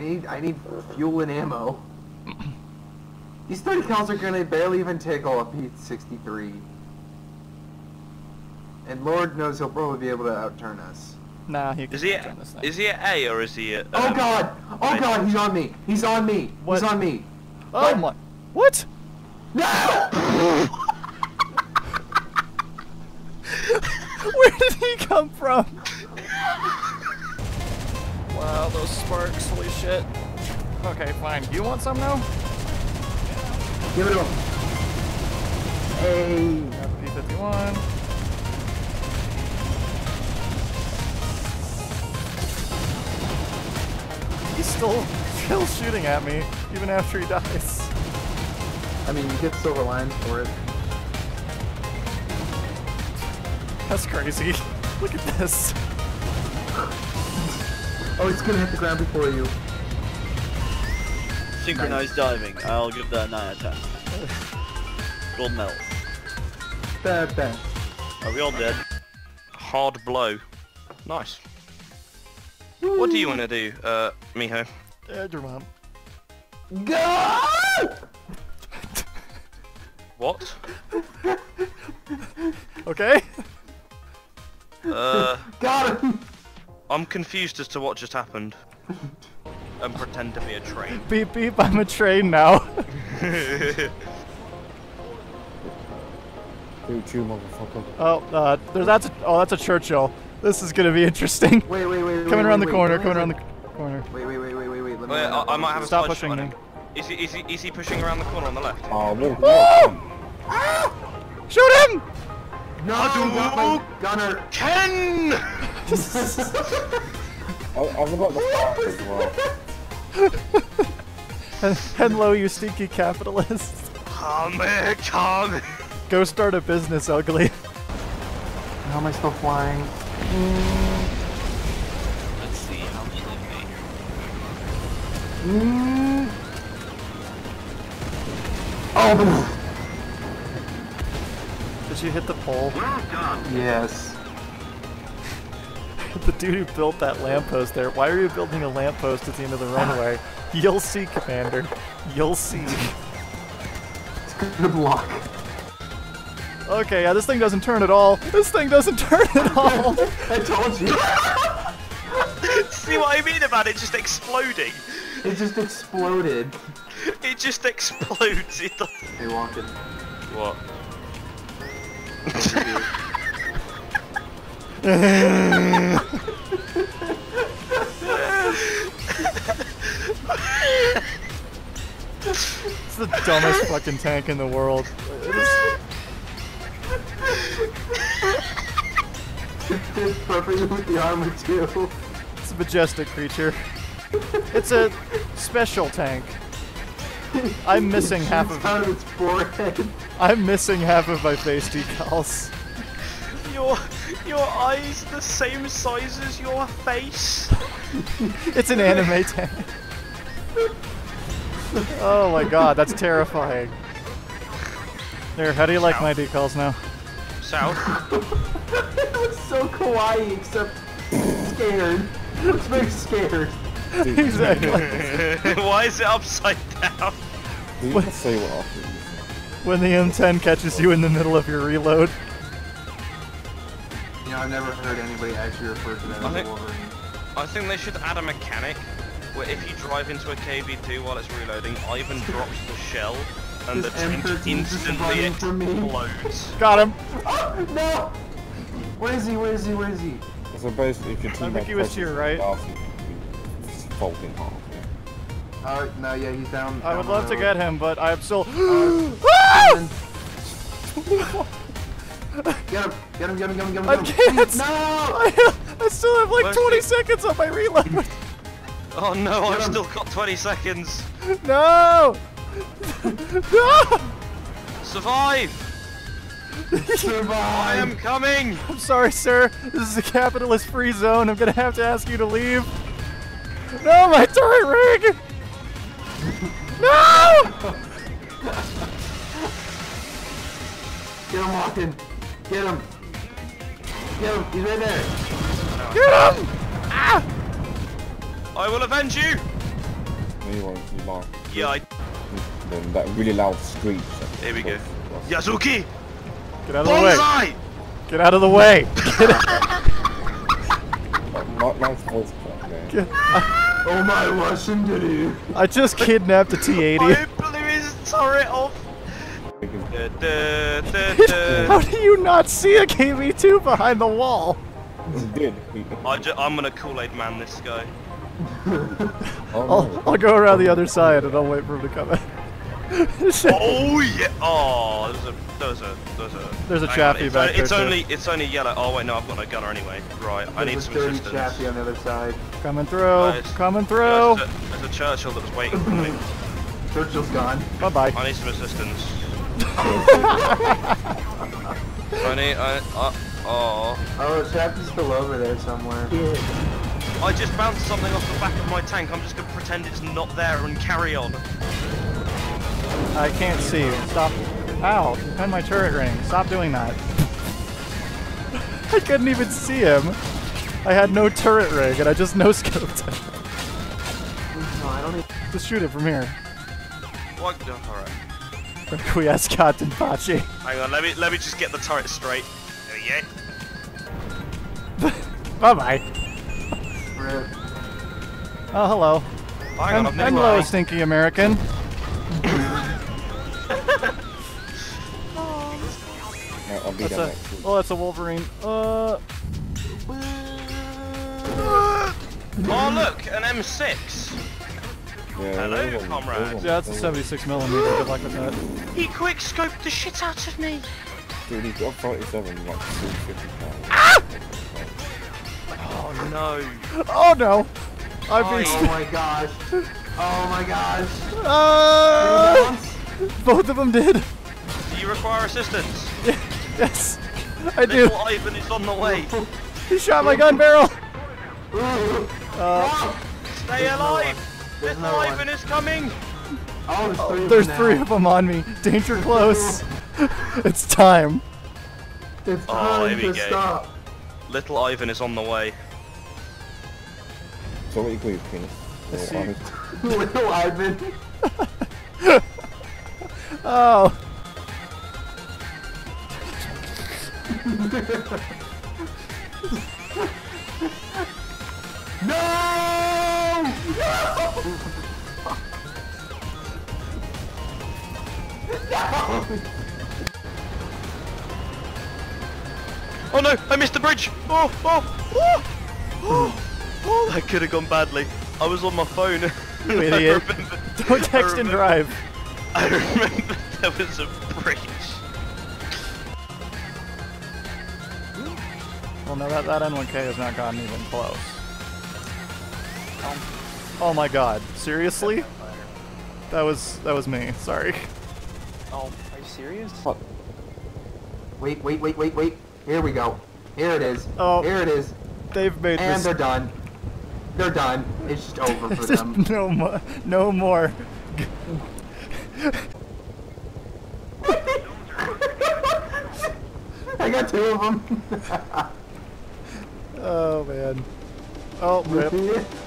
I need I need fuel and ammo. These 30 cals are gonna barely even tickle a P-63. And Lord knows he'll probably be able to outturn us. Nah, he can Is he turn at, this thing. is he at A or is he at? Oh um, god! Oh right. god, he's on me! He's on me! What? He's on me! oh what? my. What? No! Where did he come from? wow, those sparks, holy shit. Okay, fine. You want some now? Give it to him. Hey! Got the P-51. He's still, still shooting at me, even after he dies. I mean, you get silver lions for it. That's crazy. Look at this. Oh, it's gonna hit the ground before you. Synchronized diving. I'll give that a 9 out of 10. Gold medal. Bad, bad. Are we all dead? Hard blow. Nice. What do you want to do, uh, Miho? Uh, your mom. Go! What? Okay? Uh, Got him! I'm confused as to what just happened. And pretend to be a train. Beep beep, I'm a train now. Shoot you, motherfucker. Oh, uh, there, that's a, oh, that's a Churchill. This is gonna be interesting. Wait, wait, wait, Coming wait, around wait, the corner, where coming around the corner. Wait, wait, wait, wait, wait, wait. Let me Wait, I, I might have a Stop slide pushing me. him. Is he, is, he, is he pushing around the corner on the left? Oh, look, Woo! Shoot him! No, got my gunner. Ken! I, I forgot the fire as well. Hello, you stinky capitalist. Come here, come! Go start a business, ugly. How am I still flying? Let's see how many Mm. Oh, Did you hit the pole? yes. the dude who built that lamppost there. Why are you building a lamppost at the end of the runway? You'll see, Commander. You'll see. Good luck. Okay, yeah, this thing doesn't turn at all. This thing doesn't turn at all. I told you. See what I mean about it just exploding? It just exploded. It just explodes. It does- Hey, walking. What? It's the dumbest fucking tank in the world. It's perfectly with the armor too. It's a majestic creature. It's a special tank. I'm missing half of out of its forehead. I'm missing half of my face decals. Your your eyes the same size as your face? It's an anime tank. Oh my god, that's terrifying. There, how do you like my decals now? South. it looks so kawaii, except scared. It looks very scared. Exactly. Why is it upside down? You can say what after When the M10 catches you in the middle of your reload. You know, I've never heard anybody actually refer to that I as think- Wolverine. I think they should add a mechanic where if you drive into a KV2 while it's reloading, Ivan drops the shell and the tank M13 instantly running from me. explodes. Got him. Oh, no! Where is he? Where is he? Where is he? So basically, if your teammate think he was to your right. the you fold in half. Yeah. Uh, no, yeah, he's down. I would love to get him, but I'm still. And- Get him! Get him! Get him! Get him! Get him! I can't. No! I, I still have like Where's 20 he? seconds on my reload. Oh no, I've him. still got 20 seconds. No! no! Survive! Survive! I am coming! I'm sorry, sir. This is a capitalist free zone. I'm gonna have to ask you to leave. No, my turret ring! No! Get him walking! Get him! Get him! He's right there! Get him! Ah! I will avenge you! No, you won't. You lie. Yeah, I... Then that really loud screech. Here we go. Yazuki! Get out of the way. Bonsai! Get out of the way. Get out. Not nice voice crack there. Get- Oh my Russian dude. I just kidnapped a T-80. I blew his turret off! How do you not see a KV-2 behind the wall? he did. He, I ju I'm gonna Kool-Aid man this guy. oh I'll. I'll go around the other side and I'll wait for him to come in. Oh yeah! Oh, there's a, there's a, there's a. There's a hang Chaffee on, back o- It's there, too. only, it's only yellow. Oh wait, no, I've got no gunner anyway. Right, I need There's some a dirty assistance. Chaffee on the other side. Coming through. Guys, Coming There's through. a, there's a Churchill that was waiting for me. Churchill's gone. Bye bye. I need some assistance. I need, I, uh, oh. Oh, the Chaffee's still over there somewhere. I just bounced something off the back of my tank. I'm just gonna pretend it's not there and carry on. I can't see. Stop. Ow. Behind my turret ring. Stop doing that. I couldn't even see him. I had no turret ring and I just no scoped him. No, I don't need. Just shoot it from here. What? No, alright. Requiescat Pachi. Hang on, let me let me just get the turret straight. There we go. Bye bye. Rip. Oh, hello. Hang on, I'm, I've never hello, stinky American. I'll be That's down a. Oh, that's a Wolverine. Uh. Oh look, an M6. Yeah, Hello, those comrade. Yeah, that's a 76 millimeter. Good luck with that. He quick scoped the shit out of me. ones- Dude, he's got 47, like 250 pounds. Oh no. Oh no! I've been. Oh, Oh my gosh. Oh my gosh. Uh, both of them did. Do you require assistance? Yes, I do. Little Ivan is on the way. He shot my gun barrel. Ooh. Uh, Stay alive. There's Little another one. Ivan is coming. Oh, there's three of there's them three of them on me. Danger close. it's time. It's Oh, time here we to go. stop. Little Ivan is on the way. So what you call your penis? Let's Or see. honest- Little Ivan. Oh. No! Oh no, I missed the bridge. Oh, oh, oh, oh, oh that could have gone badly. I was on my phone. You idiot. Don't text and drive. I remember there was a bridge. Well, no, that, that N1K has not gotten even close. Oh, oh my god. Seriously? That was that was me. Sorry. Oh, are you serious? Fuck. Wait, wait, wait, wait, wait. Here we go. Here it is. Oh. Here it is. They've made And this. they're done. They're done. It's just over for Just them. no more. No more. I got two of them. Oh man. Oh, rip.